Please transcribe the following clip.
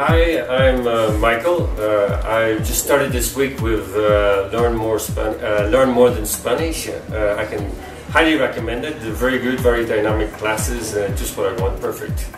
Hi, I'm uh, Michael. Uh, I just started this week with uh, Learn More Span- uh, Learn More Than Spanish. Uh, I can highly recommend it. They're very good, very dynamic classes, uh, just what I want. Perfect.